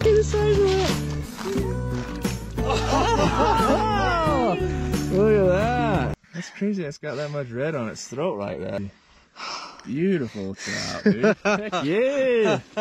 of. Look at that. That's crazy. It's got that much red on its throat right there. Beautiful trout, dude. Heck yeah.